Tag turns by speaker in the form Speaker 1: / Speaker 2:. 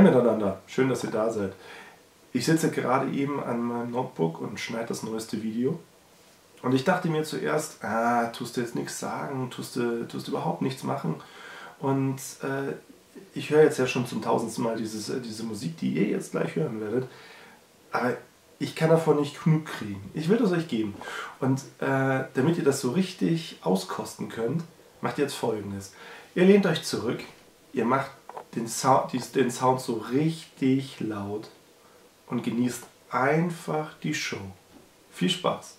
Speaker 1: miteinander, schön, dass ihr da seid. Ich sitze gerade eben an meinem Notebook und schneide das neueste Video. Und ich dachte mir zuerst, ah, tust du jetzt nichts sagen, tust du, tust du überhaupt nichts machen. Und äh, ich höre jetzt ja schon zum tausendsten Mal dieses, äh, diese Musik, die ihr jetzt gleich hören werdet. Aber ich kann davon nicht genug kriegen. Ich will das euch geben. Und äh, damit ihr das so richtig auskosten könnt, macht ihr jetzt folgendes. Ihr lehnt euch zurück, ihr macht den Sound, den Sound so richtig laut und genießt einfach die Show. Viel Spaß!